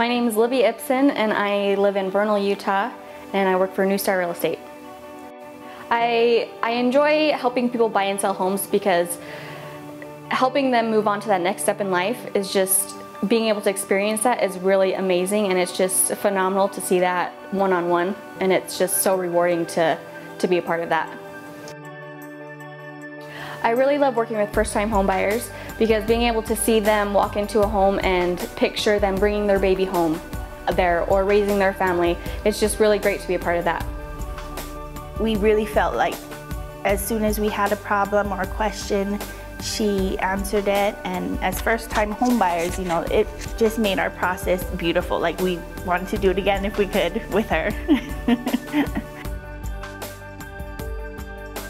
My name is Libby Ibsen and I live in Vernal, Utah and I work for New Star Real Estate. I, I enjoy helping people buy and sell homes because helping them move on to that next step in life is just being able to experience that is really amazing and it's just phenomenal to see that one-on-one -on -one, and it's just so rewarding to, to be a part of that. I really love working with first-time homebuyers because being able to see them walk into a home and picture them bringing their baby home there or raising their family, it's just really great to be a part of that. We really felt like as soon as we had a problem or a question, she answered it and as first time homebuyers, you know, it just made our process beautiful. Like we wanted to do it again if we could with her.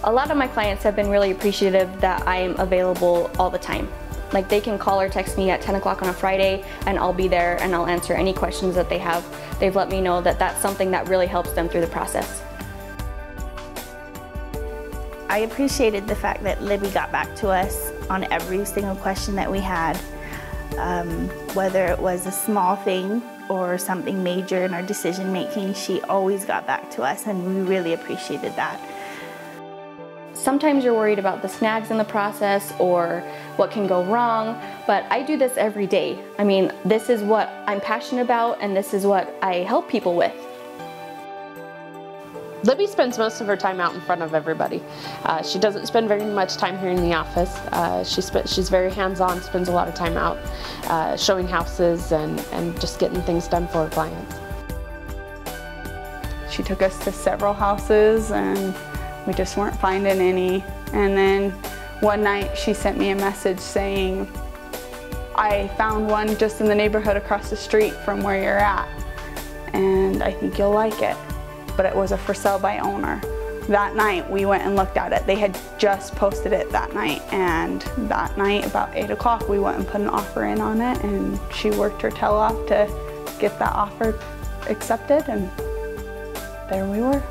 a lot of my clients have been really appreciative that I am available all the time. Like they can call or text me at 10 o'clock on a Friday and I'll be there and I'll answer any questions that they have. They've let me know that that's something that really helps them through the process. I appreciated the fact that Libby got back to us on every single question that we had, um, whether it was a small thing or something major in our decision making, she always got back to us and we really appreciated that. Sometimes you're worried about the snags in the process or what can go wrong, but I do this every day. I mean, this is what I'm passionate about and this is what I help people with. Libby spends most of her time out in front of everybody. Uh, she doesn't spend very much time here in the office. Uh, she she's very hands-on, spends a lot of time out uh, showing houses and, and just getting things done for her clients. She took us to several houses and we just weren't finding any. And then one night she sent me a message saying, I found one just in the neighborhood across the street from where you're at and I think you'll like it but it was a for sale by owner. That night we went and looked at it. They had just posted it that night and that night about 8 o'clock we went and put an offer in on it and she worked her tail off to get that offer accepted and there we were.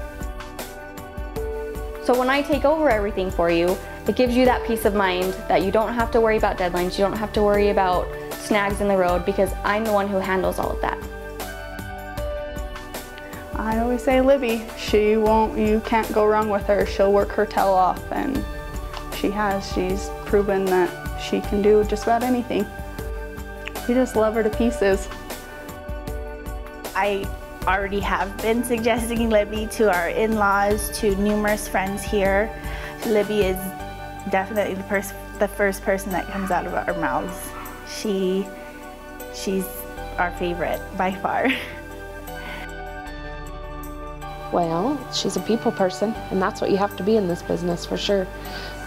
So when I take over everything for you, it gives you that peace of mind that you don't have to worry about deadlines, you don't have to worry about snags in the road because I'm the one who handles all of that. I always say Libby, she won't, you can't go wrong with her. She'll work her tail off and she has. She's proven that she can do just about anything. We just love her to pieces. I already have been suggesting Libby to our in-laws, to numerous friends here. Libby is definitely the, pers the first person that comes out of our mouths. She, she's our favorite by far. Well, she's a people person, and that's what you have to be in this business for sure.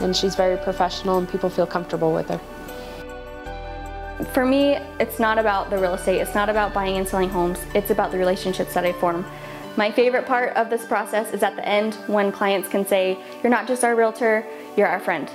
And she's very professional, and people feel comfortable with her. For me, it's not about the real estate. It's not about buying and selling homes. It's about the relationships that I form. My favorite part of this process is at the end when clients can say, you're not just our realtor, you're our friend.